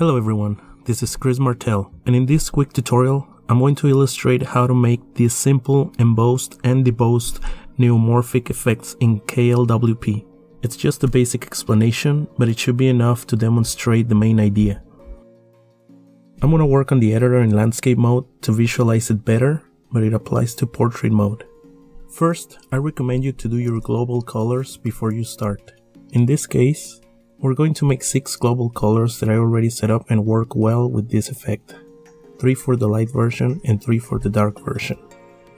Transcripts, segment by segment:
Hello everyone, this is Chris Martell, and in this quick tutorial, I'm going to illustrate how to make these simple embossed and debossed neumorphic effects in KLWP. It's just a basic explanation, but it should be enough to demonstrate the main idea. I'm going to work on the editor in landscape mode to visualize it better, but it applies to portrait mode. First, I recommend you to do your global colors before you start. In this case, we're going to make 6 global colors that I already set up and work well with this effect. 3 for the light version and 3 for the dark version.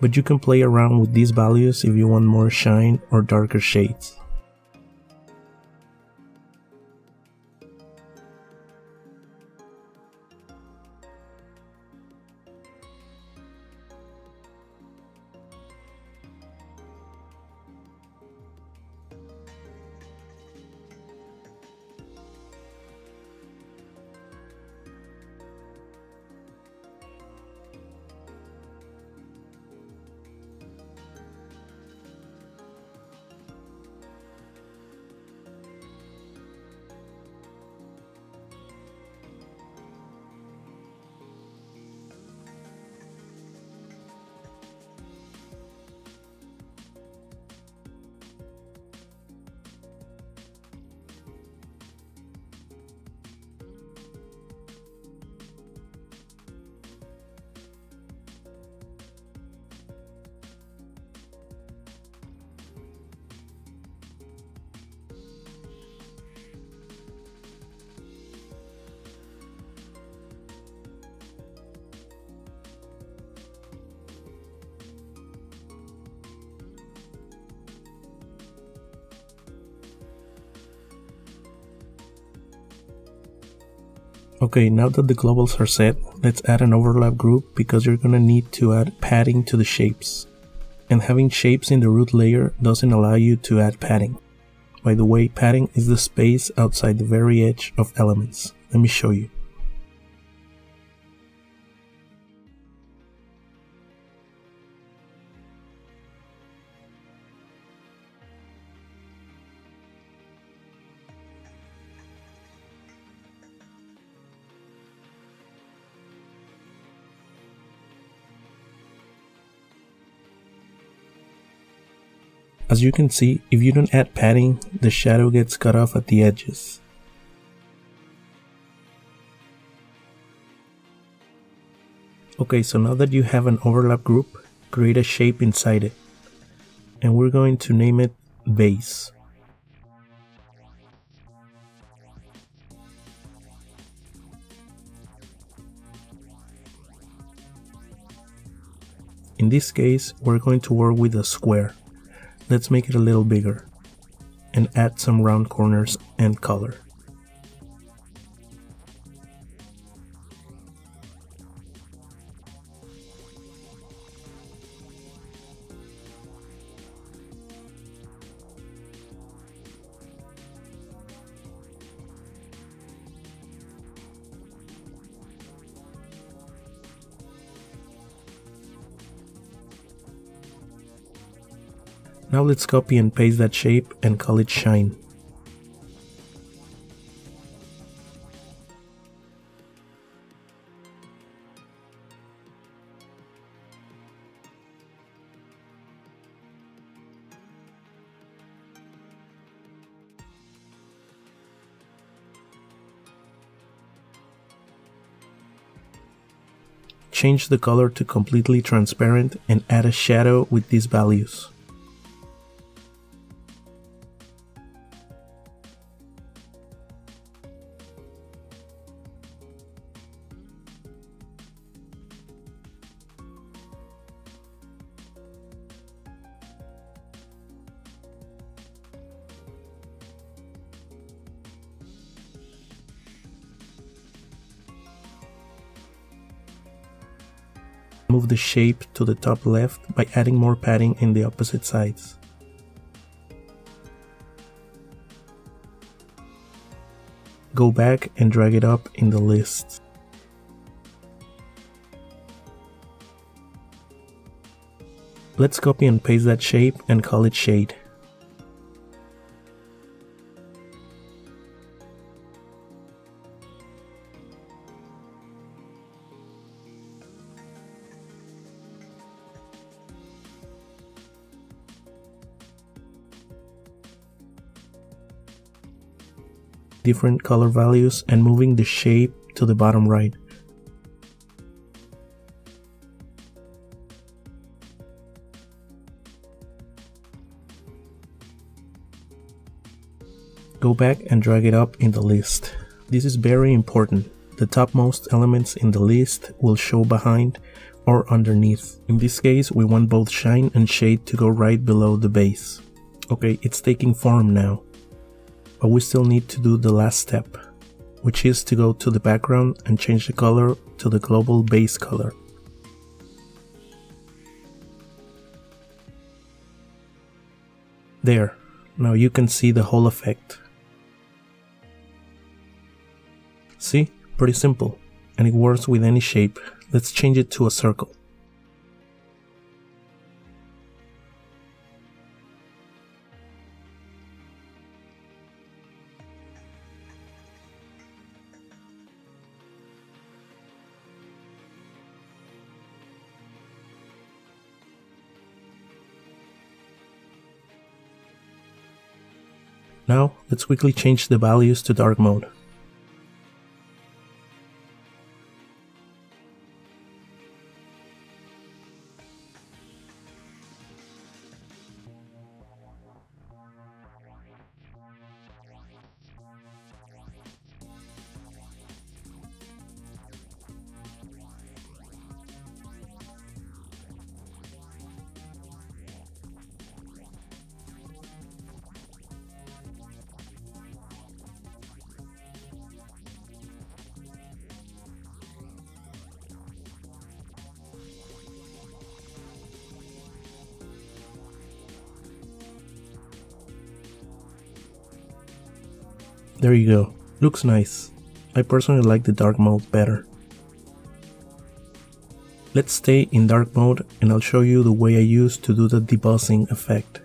But you can play around with these values if you want more shine or darker shades. Okay, now that the globals are set, let's add an overlap group because you're gonna need to add padding to the shapes. And having shapes in the root layer doesn't allow you to add padding. By the way, padding is the space outside the very edge of elements. Let me show you. As you can see, if you don't add padding, the shadow gets cut off at the edges. Okay, so now that you have an overlap group, create a shape inside it. And we're going to name it base. In this case, we're going to work with a square. Let's make it a little bigger and add some round corners and color. Now let's copy and paste that shape and call it shine. Change the color to completely transparent and add a shadow with these values. Move the shape to the top left by adding more padding in the opposite sides. Go back and drag it up in the list. Let's copy and paste that shape and call it shade. Different color values and moving the shape to the bottom right. Go back and drag it up in the list. This is very important. The topmost elements in the list will show behind or underneath. In this case, we want both shine and shade to go right below the base. Okay, it's taking form now. But we still need to do the last step, which is to go to the background and change the color to the global base color. There, now you can see the whole effect. See? Pretty simple. And it works with any shape. Let's change it to a circle. Now, let's quickly change the values to dark mode. There you go. Looks nice. I personally like the dark mode better. Let's stay in dark mode and I'll show you the way I use to do the debossing effect.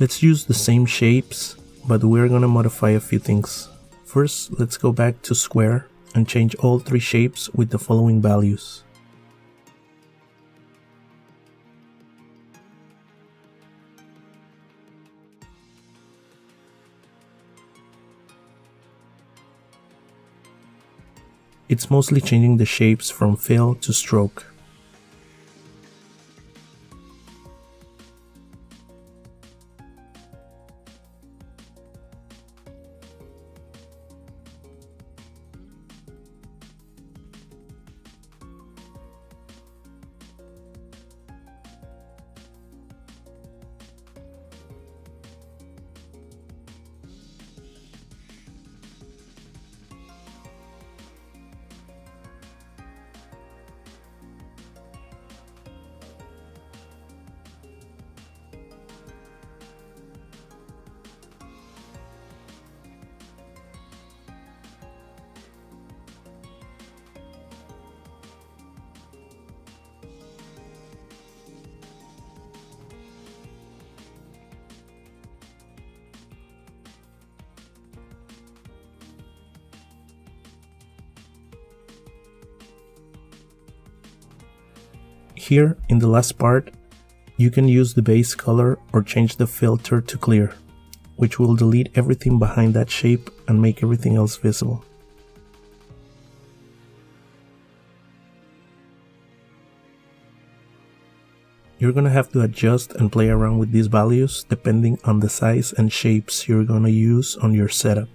Let's use the same shapes, but we're gonna modify a few things. First, let's go back to square and change all three shapes with the following values. It's mostly changing the shapes from fill to stroke. Here, in the last part, you can use the base color or change the filter to clear, which will delete everything behind that shape and make everything else visible. You're gonna have to adjust and play around with these values depending on the size and shapes you're gonna use on your setup.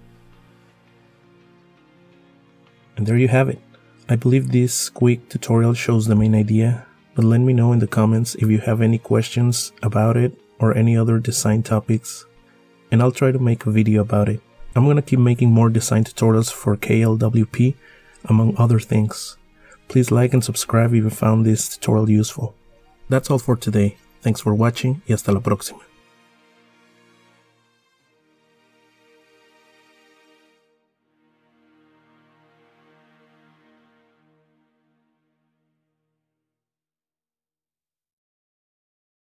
And there you have it. I believe this quick tutorial shows the main idea but let me know in the comments if you have any questions about it or any other design topics and I'll try to make a video about it. I'm gonna keep making more design tutorials for KLWP among other things. Please like and subscribe if you found this tutorial useful. That's all for today. Thanks for watching y hasta la próxima.